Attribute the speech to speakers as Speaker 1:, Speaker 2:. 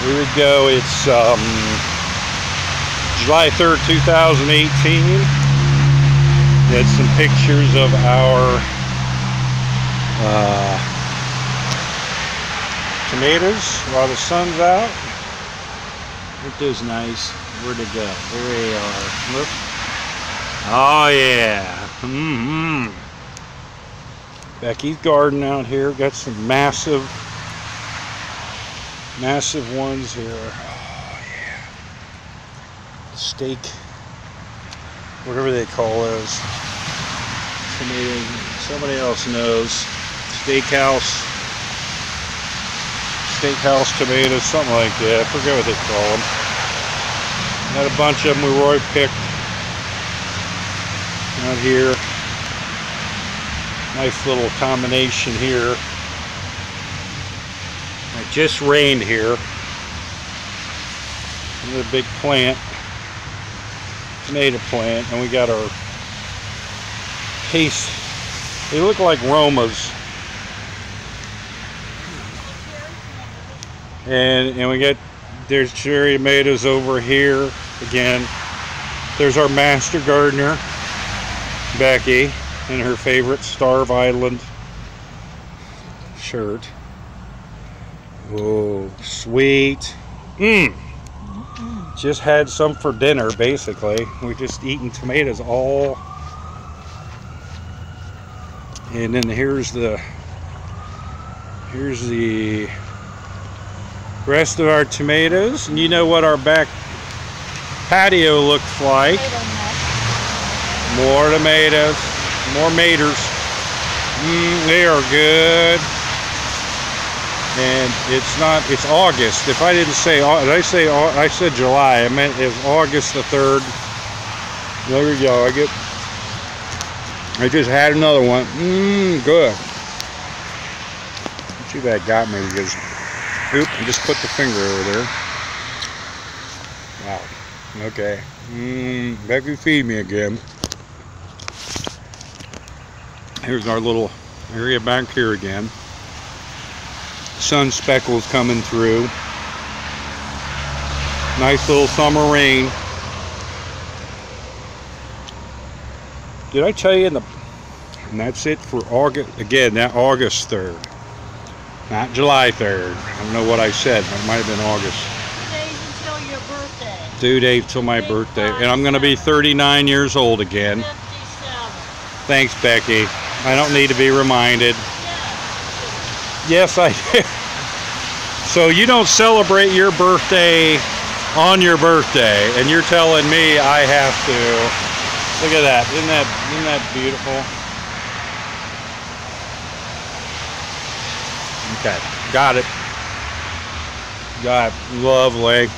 Speaker 1: Here we go. It's um, July 3rd, 2018. Got some pictures of our uh, tomatoes while the sun's out. Aren't those nice? Where'd they go? There they are. Look. Oh yeah. Mm-hmm. Becky's garden out here. Got some massive, massive ones here. Oh yeah. Steak, whatever they call those. Somebody, somebody else knows. Steakhouse, steakhouse tomatoes, something like that. I forget what they call them. Got a bunch of them we Roy picked out here. Nice little combination here. Just rained here. Another big plant, tomato plant, and we got our paste. They look like Romas. And and we got there's cherry tomatoes over here again. There's our master gardener, Becky in her favorite Starve Island shirt. Oh, sweet. Mmm. Just had some for dinner, basically. We just eating tomatoes all. And then here's the here's the rest of our tomatoes. And you know what our back patio looks like. More tomatoes. More maters. Mm, they are good. And it's not, it's August. If I didn't say, did I say, I said July. I meant it was August the 3rd. There we go. I get, I just had another one. Mmm, good. Too bad got me because, oop, I just put the finger over there. Wow. Okay. Mmm, Becky feed me again. Here's our little area back here again. Sun speckles coming through. Nice little summer rain. Did I tell you in the and that's it for August again that August 3rd not July 3rd I don't know what I said but it might have been August
Speaker 2: Two days until your birthday.
Speaker 1: due date till my birthday and I'm gonna be 39 years old again
Speaker 2: 57.
Speaker 1: thanks Becky I don't need to be reminded Yes, I do. So you don't celebrate your birthday on your birthday, and you're telling me I have to. Look at that. Isn't that isn't that beautiful? Okay, got it. Got it. lovely.